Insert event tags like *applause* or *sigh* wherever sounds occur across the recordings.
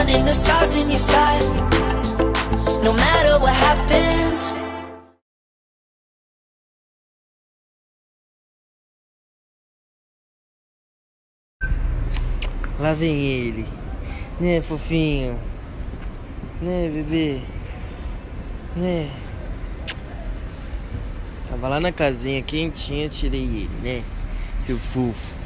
sun and the stars in your sky. No matter what happens. Lá vem ele. Né, fofinho? Né, bebê? Né? Tava lá na casinha quentinha, tirei ele, né? Seu fofo.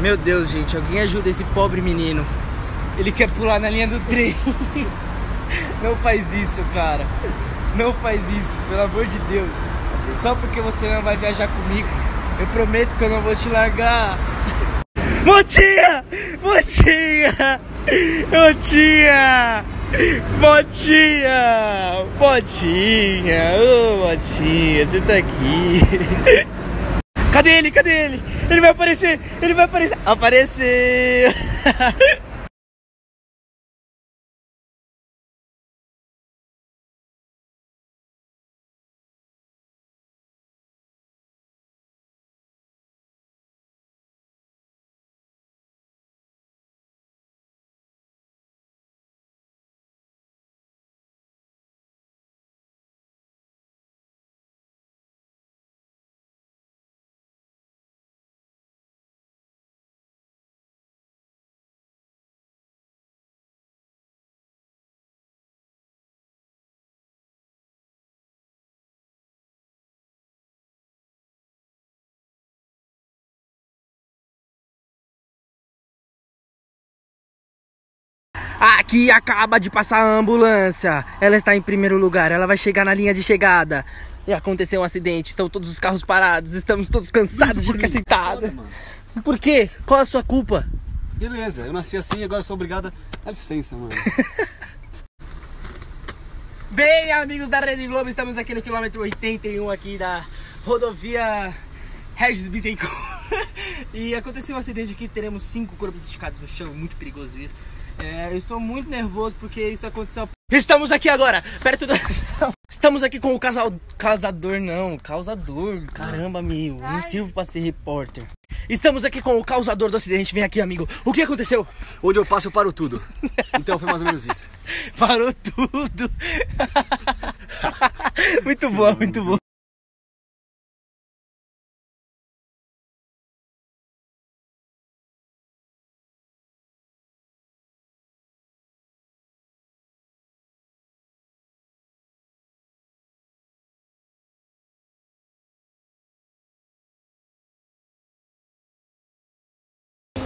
Meu Deus, gente, alguém ajuda esse pobre menino. Ele quer pular na linha do trem. *laughs* Não faz isso, cara. Não faz isso, pelo amor de Deus. Só porque você não vai viajar comigo, eu prometo que eu não vou te largar. *laughs* Motinha! Motinha! *laughs* Motinha! Motinha! Motinha! Ô, oh, Motinha, você tá aqui. Cadê ele? Cadê ele? Ele vai aparecer! Ele vai aparecer! Apareceu! *laughs* Aqui acaba de passar a ambulância. Ela está em primeiro lugar. Ela vai chegar na linha de chegada. E aconteceu um acidente. Estão todos os carros parados. Estamos todos cansados de ficar sentados. Por quê? Qual a sua culpa? Beleza, eu nasci assim agora sou obrigada. Dá licença, mano. *laughs* Bem, amigos da Rede Globo, estamos aqui no quilômetro 81 aqui da rodovia Regis Bittencourt. *laughs* e aconteceu um acidente aqui, teremos cinco corpos esticados no chão, muito perigoso isso. É, eu estou muito nervoso porque isso aconteceu. Estamos aqui agora, perto da. *laughs* Estamos aqui com o casal. Casador, não, causador. Caramba, meu, não sirvo pra ser repórter. Estamos aqui com o causador do acidente. Vem aqui, amigo. O que aconteceu? Onde eu passo, eu paro tudo. Então foi mais ou menos isso. *laughs* Parou tudo. *laughs* muito bom, muito bom.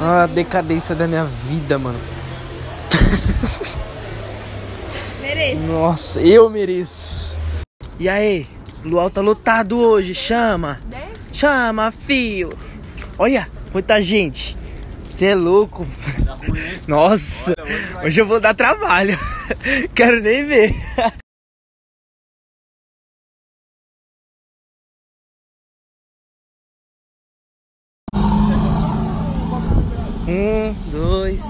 A decadência da minha vida, mano. *laughs* Mereço. Nossa, eu mereço. E aí, luau tá lotado hoje, chama. Chama, fio. Olha, quanta gente. Você é louco. Nossa, hoje eu vou dar trabalho. *laughs* Quero nem ver. Um, dois,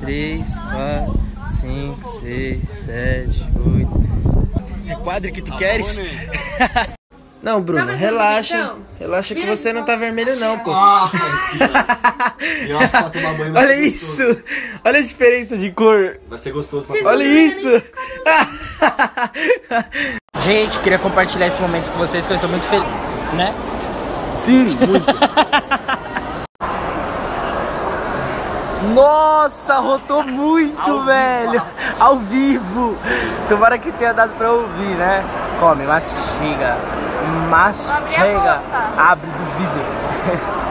três, quatro, cinco, seis, sete, oito. É quadro que tu queres? *laughs* Não, Bruno, relaxa. Relaxa que você não tá vermelho não, pô. *laughs* Eu acho que pra tomar banho Olha isso! gostoso. Olha a diferença de cor. Vai ser gostoso pra Olha isso! *laughs* Gente, queria compartilhar esse momento com vocês que eu estou muito feliz, né? Sim, muito. Nossa, rotou muito, velho! Ao vivo! Tomara que tenha dado pra ouvir, né? Come, mastiga. Mastiga. Abre do vidro. *laughs*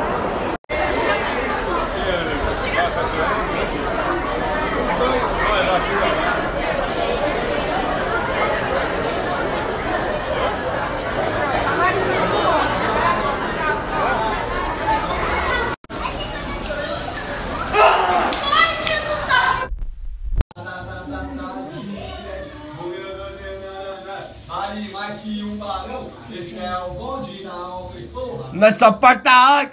É o bonde da. Nessa água.